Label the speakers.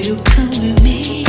Speaker 1: you come with me?